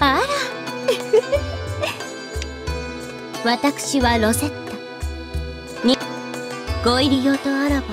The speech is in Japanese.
あら。私はロセッタ。にご入り用とあらば